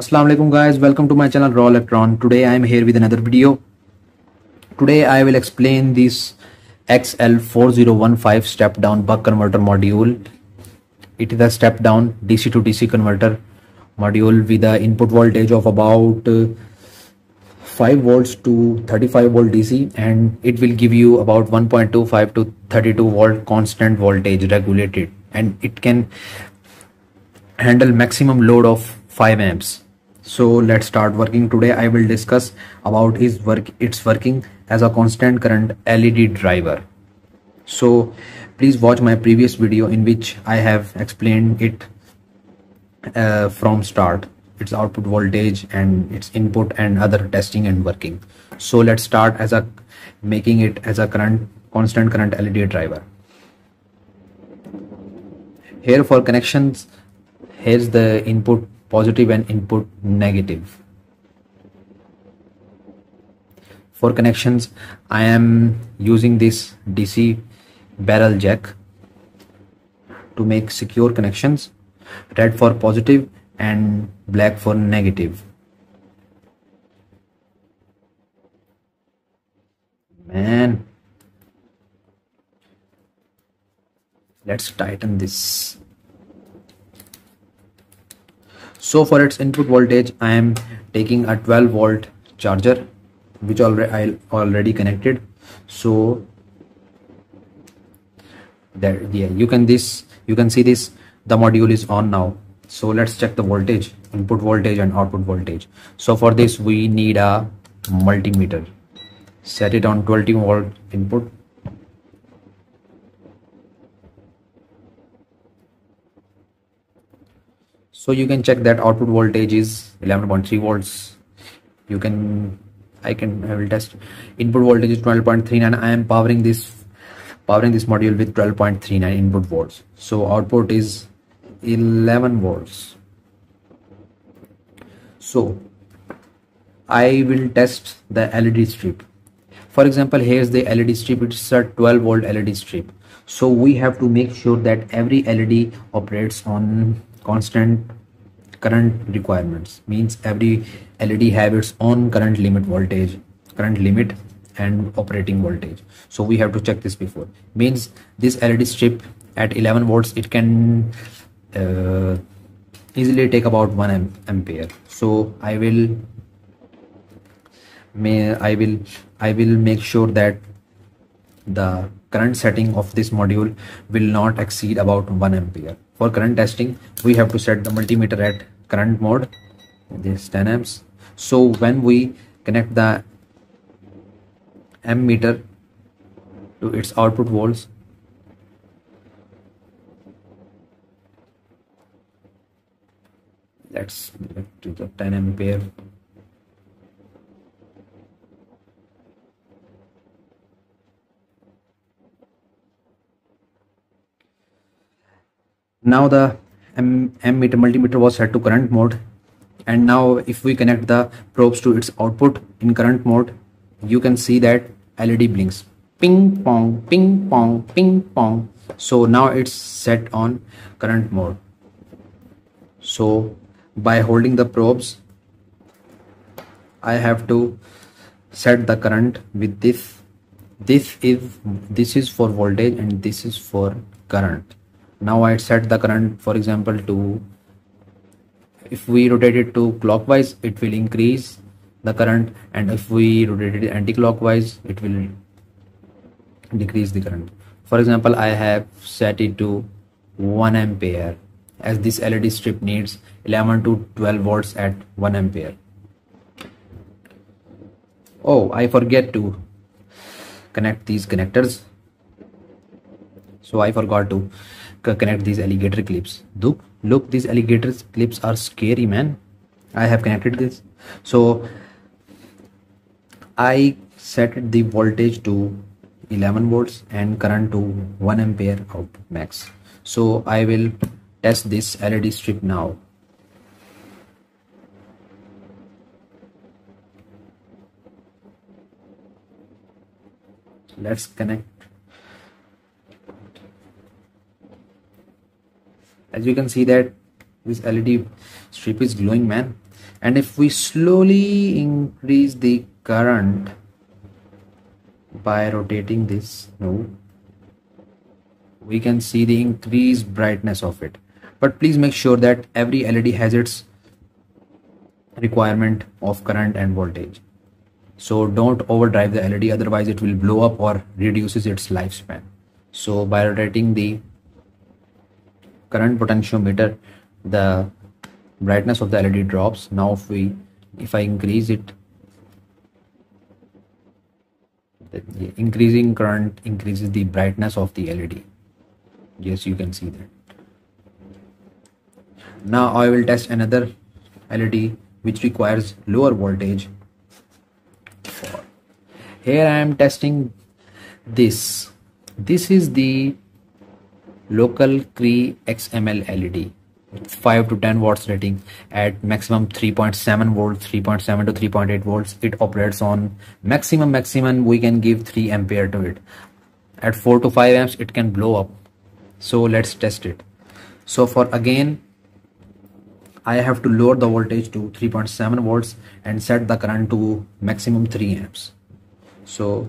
Assalamu alaikum guys. Welcome to my channel raw electron. Today I am here with another video. Today I will explain this XL4015 step down buck converter module. It is a step down DC to DC converter module with a input voltage of about uh, 5 volts to 35 volt DC and it will give you about 1.25 to 32 volt constant voltage regulated and it can handle maximum load of 5 amps so let's start working. Today i will discuss about its work its working as a constant current led driver. So please watch my previous video in which i have explained it uh, from start its output voltage and its input and other testing and working. So let's start as a making it as a current constant current led driver. Here for connections here's the input positive and input negative. For connections I am using this DC barrel jack to make secure connections. Red for positive and black for negative. Man. Let's tighten this so for its input voltage i am taking a 12 volt charger which already i already connected. So there yeah you can this you can see this the module is on now. So let's check the voltage input voltage and output voltage. So for this we need a multimeter. Set it on 20 volt input so you can check that output voltage is 11.3 volts. You can i can i will test. Input voltage is 12.39 i am powering this powering this module with 12.39 input volts. So output is 11 volts. So i will test the led strip. For example here's the led strip. It's a 12 volt led strip. So we have to make sure that every led operates on constant current requirements. Means every led have its own current limit voltage current limit and operating voltage. So we have to check this before. Means this led strip at 11 volts it can uh, easily take about 1 amp ampere. So i will may i will i will make sure that the current setting of this module will not exceed about 1 ampere. For current testing we have to set the multimeter at current mode this 10 amps. So when we connect the ammeter to its output volts let's connect to the 10 ampere now the ammeter multimeter was set to current mode. And now if we connect the probes to its output in current mode you can see that led blinks. Ping pong ping pong ping pong. So now it's set on current mode. So by holding the probes i have to set the current with this. This is this is for voltage and this is for current now I set the current for example to if we rotate it to clockwise it will increase the current and if we rotate it anti-clockwise it will decrease the current. For example I have set it to 1 ampere as this LED strip needs 11 to 12 volts at 1 ampere. Oh I forget to connect these connectors. So I forgot to connect these alligator clips. Look look these alligator clips are scary man. I have connected this. So i set the voltage to 11 volts and current to 1 ampere output max. So i will test this led strip now. Let's connect as you can see that this led strip is glowing man. And if we slowly increase the current by rotating this node we can see the increased brightness of it. But please make sure that every LED has its requirement of current and voltage. So don't overdrive the LED otherwise it will blow up or reduces its lifespan. So by rotating the current potentiometer the brightness of the LED drops. Now if we if I increase it increasing current increases the brightness of the LED yes you can see that. Now I will test another LED which requires lower voltage. Here I am testing this. This is the local Cree XML LED 5 to 10 watts rating at maximum 3.7 volts 3.7 to 3.8 volts. It operates on maximum maximum we can give 3 ampere to it. At 4 to 5 amps it can blow up. So let's test it. So for again I have to lower the voltage to 3.7 volts and set the current to maximum 3 amps. So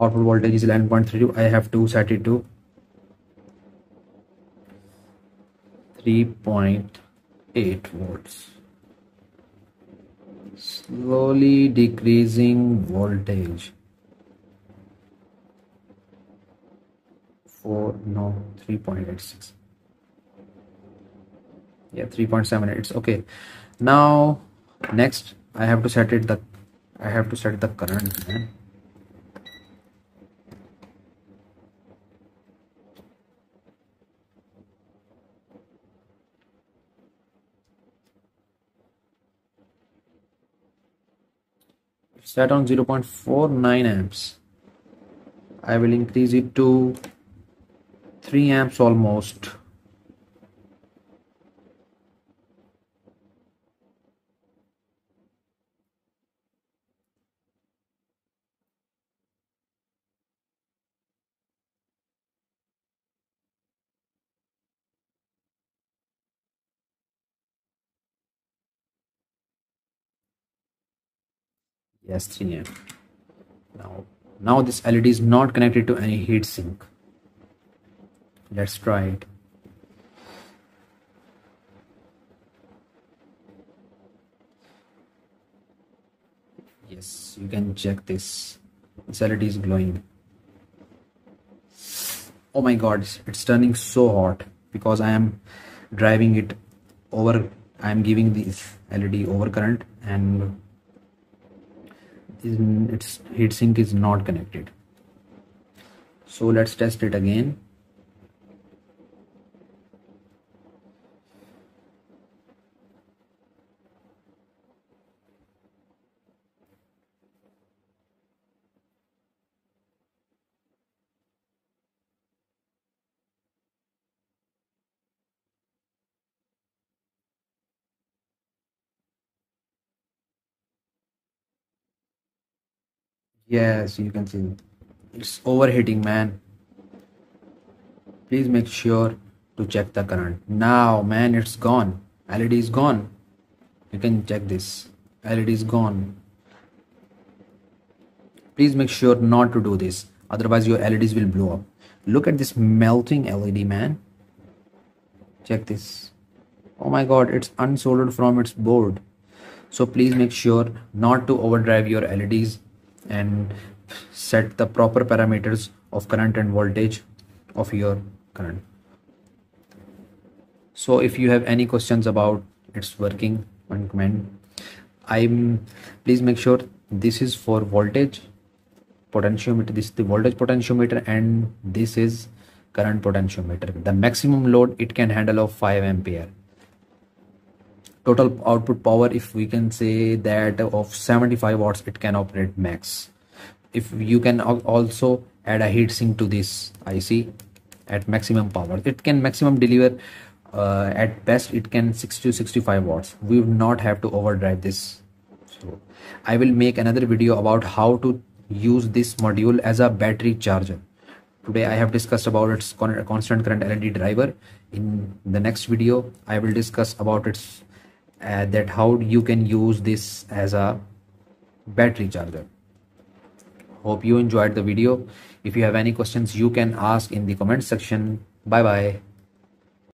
output voltage is 11.32 I have to set it to 3.8 volts. Slowly decreasing voltage. 4 no 3.86 yeah 3.7 it's okay. Now next I have to set it the I have to set the current man set on 0.49 amps I will increase it to 3 amps almost yes 3 amp now now this led is not connected to any heat sink let's try it. Yes you can check this. This led is glowing. Oh my god it's turning so hot because i am driving it over i am giving this led over current and its heatsink is not connected. So let's test it again yes you can see. It's overheating man. Please make sure to check the current. Now man it's gone. Led is gone. You can check this. Led is gone. Please make sure not to do this. Otherwise your leds will blow up. Look at this melting led man. Check this. Oh my god it's unsoldered from its board. So please make sure not to overdrive your leds and set the proper parameters of current and voltage of your current. So if you have any questions about its working on comment i'm please make sure this is for voltage potentiometer. This is the voltage potentiometer and this is current potentiometer. The maximum load it can handle of 5 ampere total output power if we can say that of 75 watts it can operate max. If you can also add a heatsink to this IC at maximum power it can maximum deliver uh, at best it can 60 to 65 watts. We will not have to overdrive this. So i will make another video about how to use this module as a battery charger. Today i have discussed about its constant current led driver. In the next video i will discuss about its uh, that how you can use this as a battery charger. Hope you enjoyed the video. If you have any questions you can ask in the comment section. Bye bye